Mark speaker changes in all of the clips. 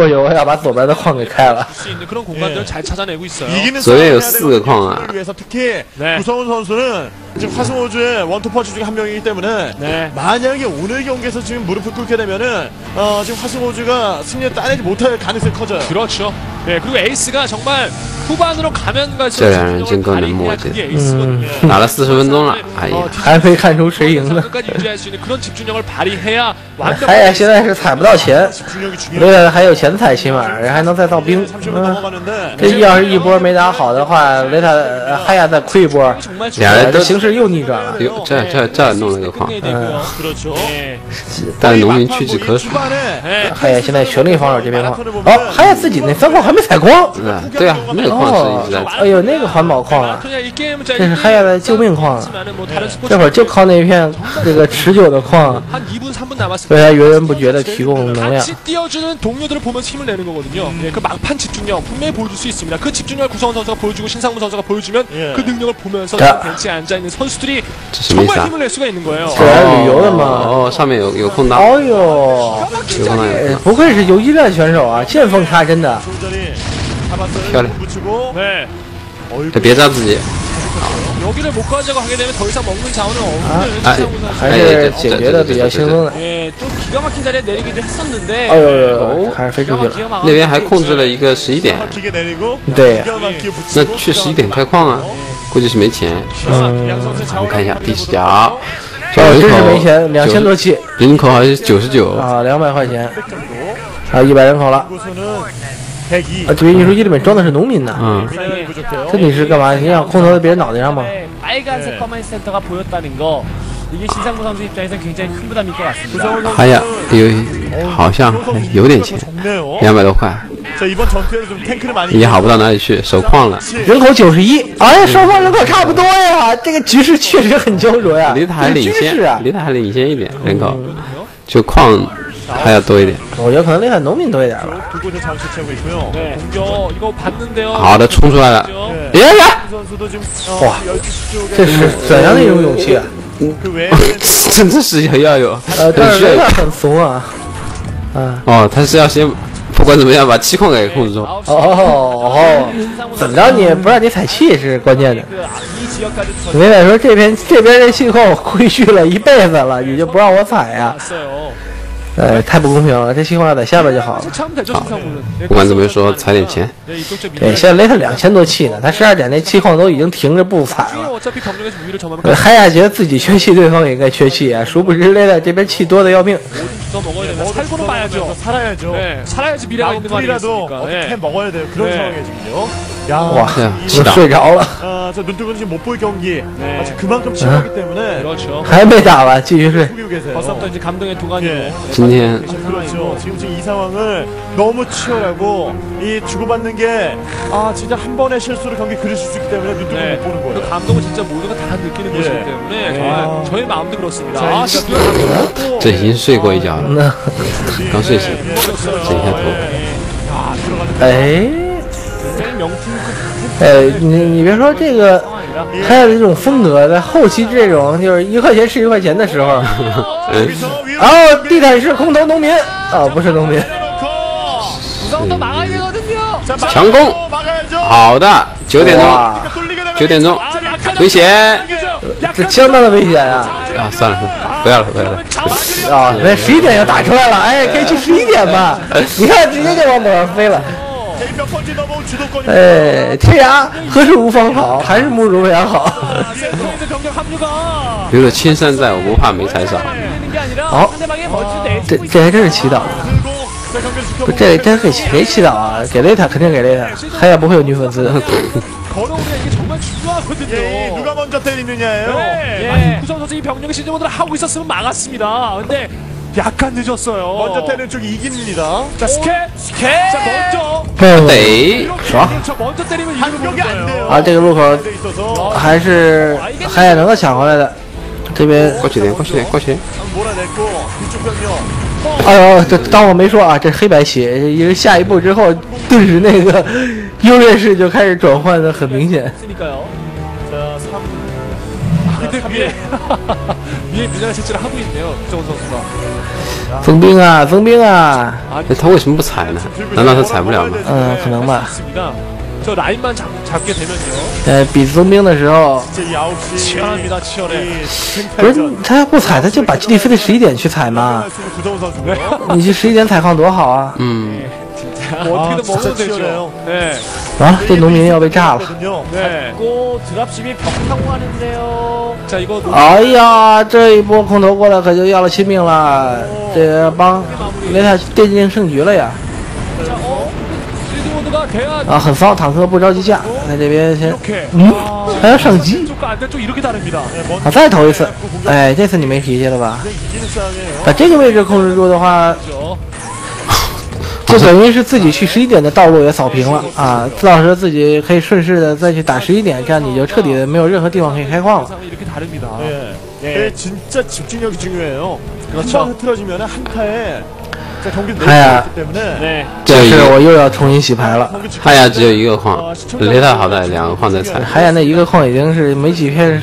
Speaker 1: 我去，我要把左边的矿给开了。
Speaker 2: 左边有四个矿啊。 들을
Speaker 3: 예.
Speaker 2: 잘 찾아내고 있어요.
Speaker 3: 이기는
Speaker 4: 저예요,
Speaker 3: 싸움을 해야
Speaker 4: 쓰그
Speaker 3: 되는
Speaker 4: 광아.
Speaker 3: 경기를 위해서 특히
Speaker 2: 네.
Speaker 3: 구성훈 선수는 지금 화승호주의 원투펀치 중에 한 명이기 때문에
Speaker 2: 네.
Speaker 3: 만약에 오늘 경기에서 지금 무릎을 꿇게 되면은 어, 지금 화승호주가 승리를 따내지 못할 가능성이 커져요.
Speaker 2: 그렇죠. 네, 그리고 에이스가 정말 후반으로 가면 갈수록
Speaker 4: 这两人真够能
Speaker 2: 발휘해야
Speaker 4: 磨叽
Speaker 2: 그게 에이스거든요.
Speaker 4: 打了四十分钟了，哎呀，
Speaker 1: 还没看出谁赢呢。
Speaker 2: 끝까지 유지할 수 있는 그런 집중력을 발휘해야
Speaker 1: 海野现在是踩不到钱，
Speaker 3: 집중력이
Speaker 1: 雷
Speaker 3: 중요해요.
Speaker 1: 塔还有钱踩，起码人还能再造兵。
Speaker 3: 30분
Speaker 1: 嗯，
Speaker 3: 넘어가는데
Speaker 1: 这要是一波没打好的话，雷塔呃海亚再亏一波，
Speaker 2: 정말
Speaker 4: 俩人都
Speaker 1: 这形 这又逆转了。
Speaker 4: 这这这弄了个矿但是农民屈指可数。
Speaker 1: 还夜现在全力防守这边矿哦还有自己那三矿还没采光。
Speaker 4: 对啊个矿是
Speaker 1: 哎呦那个环保矿啊这是黑夜的救命矿啊。这会儿就靠那一片这个持久的矿为他源源不绝的提供能量。
Speaker 2: 벤치에 앉아 있는 선수들이
Speaker 4: 这什么意思
Speaker 2: 정말
Speaker 4: 啊？
Speaker 2: 힘을 낼 수가 있는 거예요.
Speaker 1: 这来旅游的嘛。
Speaker 4: 哦，上面有有空档，
Speaker 1: 哦呦，
Speaker 4: 有空档有空档。
Speaker 1: 呃不愧是游击战选手啊，见缝插针的。
Speaker 3: 조전이 잡았어요.
Speaker 4: 漂亮。
Speaker 3: 붙이고
Speaker 2: 네.
Speaker 4: 这别扎自己，
Speaker 2: 여기를 못 가져가게 되면 더 이상 먹는 자원은 없는
Speaker 4: 아,
Speaker 2: 신상문 선수.
Speaker 1: 还是解决的比较轻松的。
Speaker 2: 예, 좀 기가 막힌 자리에 내리기도 했었는데
Speaker 1: 哎呦呦呦，还是飞出去了。
Speaker 2: 기가 막히게
Speaker 4: 那边还控制了一个十一点，
Speaker 3: 막히게 내리고
Speaker 1: 对，
Speaker 3: 기가 막히게
Speaker 4: 那
Speaker 3: 붙이고
Speaker 4: 去十一点开矿啊， 估计是没钱。
Speaker 3: 嗯，
Speaker 4: 我们看一下第十
Speaker 1: 家，
Speaker 4: 人
Speaker 1: 口、没钱，两千多起，
Speaker 4: 人口好像是九十九
Speaker 1: 啊，两百块钱，啊，一百人口了。啊，这边运输机里面装的是农民呢。
Speaker 4: 嗯，
Speaker 1: 这你是干嘛？你想空投在别人脑袋上吗？
Speaker 4: 哎呀，有好像有点钱，两百多块。也好不到哪里去守矿了。
Speaker 1: 人口九十一哎双方人口差不多呀这个局势确实很焦灼呀
Speaker 4: 离他还领先离他还领先一点人口就矿还要多一点。
Speaker 1: 我觉得可能厉害农民多一点吧
Speaker 4: 好的冲出来了
Speaker 3: 耶耶哇
Speaker 1: 这是怎样的一种勇气啊
Speaker 4: 真的是要要有
Speaker 1: 呃对对很怂啊啊
Speaker 4: 哦他是要先不管怎么样，把气控给控制住。
Speaker 1: 哦哦，怎么着你不让你踩气是关键的。你得说这边这边这气控汇聚了一辈子了，你就不让我踩呀、呃、哎，太不公平了，这气控要在下边就好了。
Speaker 2: 好，
Speaker 4: 不管怎么说，踩点钱。
Speaker 1: 对，现在勒他两千多气呢，他十二点那气控都已经停着不
Speaker 2: 踩
Speaker 1: 了。
Speaker 2: 嗨、
Speaker 1: 呃、呀，觉得自己缺气，对方也应该缺气啊，殊不知勒在这边气多的要命。
Speaker 2: 더 먹어야 되면 살고는 봐야죠.
Speaker 3: 살아야죠.
Speaker 2: 네, 살아야지 미래가 있는 거
Speaker 3: 나풀이라도
Speaker 2: 아니겠습니까?
Speaker 3: 어떻게
Speaker 2: 네.
Speaker 3: 먹어야 돼요. 그런
Speaker 2: 네.
Speaker 3: 상황이에요 지금요. 야,
Speaker 1: 와,
Speaker 4: 야,
Speaker 3: 이-
Speaker 4: 진짜.
Speaker 1: 睡着了，
Speaker 3: 아, 저 눈뜨고는 지금 못 볼 경기.
Speaker 2: 네.
Speaker 3: 아, 지금 그만큼 치열하기 때문에
Speaker 2: 그렇죠.
Speaker 1: 还没打完，继续睡。
Speaker 3: 속이고 계세요.
Speaker 2: 벌써부터 이제 감동의 도가니로.
Speaker 3: 예.
Speaker 4: 今天
Speaker 3: 그렇죠. 지금 지금 이 상황을 너무 치열하고 이 주고받는 게 아 진짜 한 번의 실수로 경기 그르실 수 있기 때문에 눈뜨고
Speaker 2: 네.
Speaker 3: 못 보는
Speaker 2: 그
Speaker 3: 거예요.
Speaker 2: 감동은 진짜 모두가 다 느끼는
Speaker 3: 예.
Speaker 2: 것이기 때문에 정말
Speaker 3: 아.
Speaker 2: 저의 마음도 그렇습니다.
Speaker 3: 자,
Speaker 2: 아,
Speaker 3: 이제
Speaker 2: 진짜 감동.
Speaker 4: 这已经睡过一觉了，
Speaker 1: 那
Speaker 4: 刚睡醒，整一下头。
Speaker 1: 哎，哎，你你别说这个，他的这种风格在后期这种就是一块钱是一块钱的时候，然后地毯式空投农民，哦不是农民，
Speaker 3: 强攻，
Speaker 4: 好的，九点钟，九点钟，危险，
Speaker 1: 这相当的危险啊。
Speaker 4: 啊，算了算了。不要了，不要了！
Speaker 1: 啊，那十一点要打出来了，哎，可以去十一点吧？你看，直接就往哪儿飞了？哎，天涯何处无芳草，还是慕容家好。
Speaker 4: 留得青山在，我不怕没柴烧。
Speaker 5: 好，
Speaker 1: 这这还真是祈祷。不，
Speaker 3: 지켜보고
Speaker 1: 这这给谁祈祷啊？给雷塔肯定给雷塔，海亚不会有女粉丝。
Speaker 2: 걸어오면 이게 정말 중요하거든요.
Speaker 3: 예, 누가 먼저 때리느냐예요.
Speaker 2: 네, 예. 구성 선수 이 병력의 시즌 모드를 하고 있었으면 막았습니다. 근데 약간 늦었어요.
Speaker 3: 먼저 때리는 쪽이 이깁니다.
Speaker 2: 자 스케 스케 자 먼저
Speaker 4: 得，
Speaker 1: 爽
Speaker 2: 그렇죠 먼저 때리면 이기는
Speaker 3: 반격이 안 돼요.
Speaker 2: 거예요.
Speaker 1: 啊！这个路口
Speaker 3: 돼 있어서
Speaker 1: 还是海亚能够抢回来的。这边，
Speaker 4: 过去点，过去点，过去点。
Speaker 3: 몰아냈고 뒤쪽 병력
Speaker 1: 哎呦，这当我没说啊，这黑白棋，因为下一步之后，顿时那个优劣势就开始转换的很明显。封兵啊，封兵啊！
Speaker 4: 他为什么不踩呢？难道他踩不了吗？
Speaker 1: 嗯，可能吧。
Speaker 2: 맞습니다. 저 라인만 잡, 잡게 되면요.
Speaker 1: 呃，比增兵的时候，
Speaker 3: 이제 9시
Speaker 2: 치열합니다. 치열해.
Speaker 1: 不是他要不踩，他就把基地飞到十一点去踩嘛。
Speaker 3: 구성훈 선수고요.
Speaker 1: 你去十一点采矿多好啊！
Speaker 4: 嗯，
Speaker 2: 뭐 어떻게든
Speaker 3: 아, 진짜
Speaker 2: 먹어도 되죠.
Speaker 3: 치열해요.
Speaker 2: 네.
Speaker 1: 完了，这农民要被炸了。
Speaker 3: 거든요.
Speaker 2: 네.
Speaker 5: 고 드랍십이 벽 타고 가는데요.
Speaker 2: 자 이거 노-
Speaker 1: 哎呀，这一波空投过来可就要了亲命了，这帮雷塔奠定胜局了呀！
Speaker 2: 자, 어? 실드 모드가 돼야
Speaker 1: 啊很骚坦克不着急架，在这边先嗯？还要上机？啊再投一次。哎这次你没脾气了吧？把这个位置控制住的话就等于是自己去十一点的道路也扫平了啊。到时候自己可以顺势的再去打十一点这样你就彻底的没有任何地方可以开矿了。
Speaker 3: 对哎
Speaker 2: 呀
Speaker 1: 这是我又要重新洗牌了。
Speaker 4: 哎呀只有一个矿雷大好歹两个矿在采
Speaker 1: 海雅那一个矿已经是没几片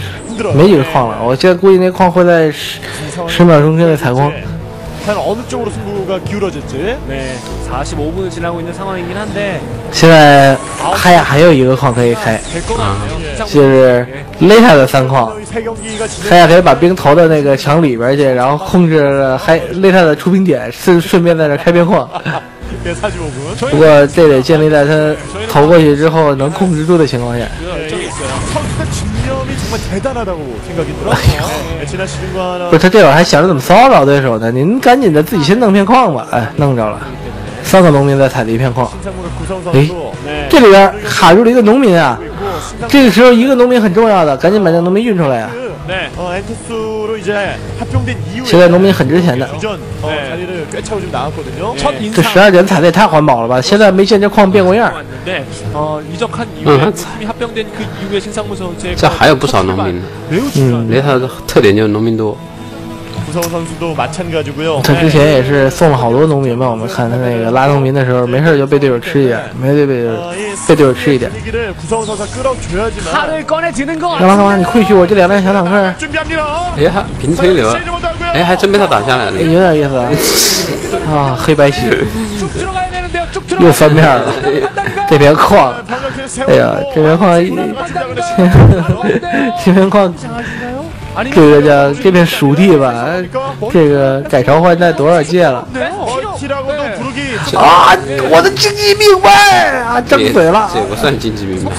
Speaker 1: 没几个矿了我现在估计那矿会在十十秒钟之内采光。
Speaker 3: 과연 어느 쪽으로 승부가 기울어질지
Speaker 5: 네. 45분을 지나고 있는 상황이긴 한데
Speaker 1: 现在海雅还有一个矿可以开，
Speaker 2: 될 것 같네요. 예.
Speaker 1: 就是雷塔的三矿。
Speaker 3: 이 세 경기가
Speaker 1: 海雅
Speaker 3: 진행
Speaker 1: 可以把兵投到那个墙里边去，然后控制了海雷塔的出兵点，顺顺便在这开边矿。
Speaker 3: 네, 45분
Speaker 1: 不过这得建立在他投过去之后能控制住的情况下。
Speaker 3: 정말 대단하다고 생각이 들어요 네, 지난 시즌과
Speaker 1: 不是他这会儿还想着怎么骚扰对手呢？您赶紧的自己先弄片矿吧。哎，弄着了，三个农民在采的一片矿。
Speaker 3: 신상무가 구성
Speaker 1: 哎
Speaker 3: 선수
Speaker 1: ，这里边卡住了一个农民啊！
Speaker 3: 그리고 신상
Speaker 1: 这个时候一个农民很重要的，赶紧把这个农民运出来啊！
Speaker 2: 네.
Speaker 3: 어, 엔투스로 이제 합병된 이후에
Speaker 1: 现在农民很值钱的，
Speaker 3: 주전 어,
Speaker 2: 네.
Speaker 3: 자리를 꿰차고 좀 나왔거든요
Speaker 2: 첫
Speaker 1: 这
Speaker 2: 인상
Speaker 1: 十二点采的也太环保了吧！现在没见这矿变过样儿。
Speaker 2: 왔는데 어, 이적한 이후에
Speaker 4: 응,
Speaker 2: 팀이 합병된 그 이후에 신상무 선수의
Speaker 4: 这还有不少农民呢。
Speaker 2: 매우 중요한
Speaker 4: 雷塔的特点就是农民多。
Speaker 3: 구성 선수도 마찬가지고요
Speaker 1: 他之前也是送了好多农民嘛，我们看他那个拉农民的时候，没事儿就被队友吃一点，没对被队友
Speaker 3: 어, 이
Speaker 1: 被队友吃一点。
Speaker 3: 분위기를 구성 선수가 끌어줘야지만
Speaker 5: 칼을 꺼내 드는 거
Speaker 1: 干嘛干嘛？你会去我这两辆小坦克？
Speaker 3: 준비합니다
Speaker 4: 哎呀，平推流了，哎，还真被他打下来了。
Speaker 1: 有点意思啊！啊，黑白血
Speaker 2: 쭉 들어가야 되는데요. 쭉
Speaker 1: 又
Speaker 2: 들어가야
Speaker 1: 翻面了，这片矿，
Speaker 3: 방금 세월호
Speaker 1: 哎呀，这片矿，
Speaker 3: 시작을 했습니다
Speaker 1: 这片矿， 这个叫这片熟地吧，这个改朝换代多少届了？啊，我的经济命脉啊，张嘴了。
Speaker 4: 这不算经济命脉，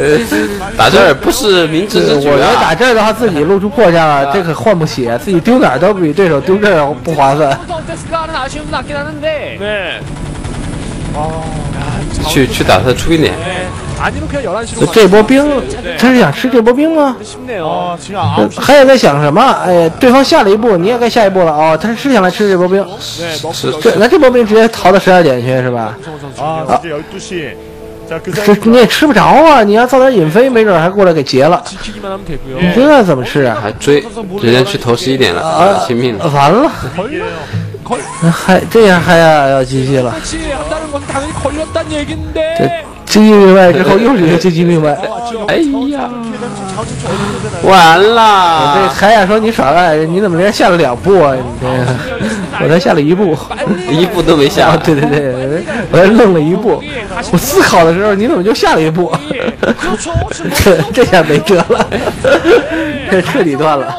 Speaker 4: 打这儿不是明智之举。
Speaker 1: 我觉得打这儿的话，自己露出破绽了，这可换不起。自己丢哪儿都比对手丢这儿不划算。
Speaker 5: 对，
Speaker 2: 哦。
Speaker 4: 去去打他的出兵点。
Speaker 1: 这波兵他是想吃这波兵吗还有在想什么？哎呀对方下了一步你也该下一步了。哦他是想来吃这波兵。这那这波兵直接逃到十二点去是吧？
Speaker 3: 啊
Speaker 1: 这你也吃不着啊你要造点引飞没准还过来给截了。你这怎么吃啊
Speaker 4: 还追直接去投十一点了
Speaker 1: 啊
Speaker 4: 拼命了
Speaker 1: 完了还这样还要要机器了
Speaker 2: 같이 한다는 건 당연히 걸렸다는 얘긴데.
Speaker 1: 这经济命脉之后又是一个经济命脉。
Speaker 4: 哎呀，
Speaker 3: 자원좀 어디서 되나요?
Speaker 4: 完
Speaker 1: 这
Speaker 4: 了！
Speaker 1: 海雅说你耍赖，你怎么连下了两步啊？你这个，我才下了一步。
Speaker 4: 一步都没
Speaker 1: 啊，
Speaker 4: 下。
Speaker 1: 对对对，我还愣了一步。我思考的时候，你怎么就下了一步？这这下没辙了，这彻底断了。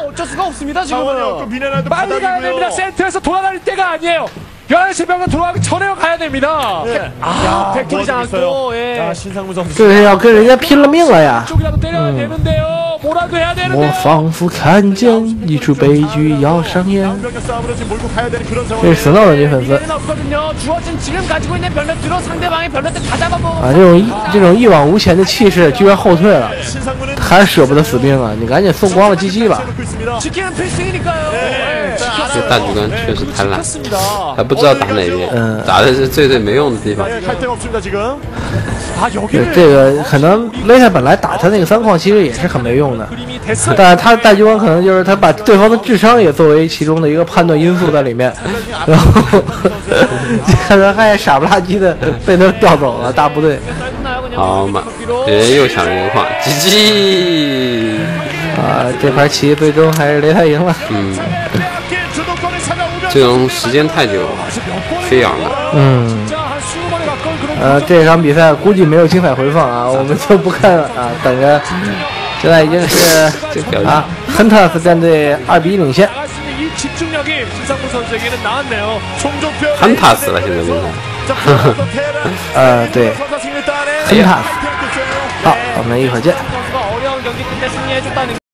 Speaker 2: 11시병은 들어가기 전에 가야 됩니다.
Speaker 3: 예.
Speaker 5: 아,
Speaker 3: 백돌이지 않고,
Speaker 5: 예.
Speaker 3: 아, 신상무 선수.
Speaker 1: 그래요. 그, 그냥 필름인 거야.
Speaker 2: 쪽이라도 때려야 음. 되는데요.
Speaker 1: 我仿佛看见一出悲剧要上演这死闹的女粉丝。啊这种这种一往无前的气势居然后退了还舍不得死兵啊你赶紧送光了机器吧
Speaker 4: 这。大局观确实
Speaker 2: 贪婪
Speaker 4: 还不知道打哪边
Speaker 1: 嗯。
Speaker 4: 打的是最最没用的地方。
Speaker 1: 这个可能 lisa 本来打他那个三矿其实也是很没用的但是他大机关可能就是他把对方的智商也作为其中的一个判断因素在里面，然后看他还傻不拉几的被他调走了大部队。
Speaker 4: 好嘛，别人又抢了一个矿，叽叽。
Speaker 1: 啊，这盘棋最终还是雷太赢了。
Speaker 4: 嗯，这种时间太久了，
Speaker 2: 飞扬了。嗯，
Speaker 1: 呃，这场比赛估计没有精彩回放啊，我们就不看啊，等着。现在已经是
Speaker 4: 这个
Speaker 1: 啊，亨特斯战队二比一领先。
Speaker 4: 亨塔斯了，现在
Speaker 3: 为什？
Speaker 1: 呃，对，亨塔。好，我们一会儿见。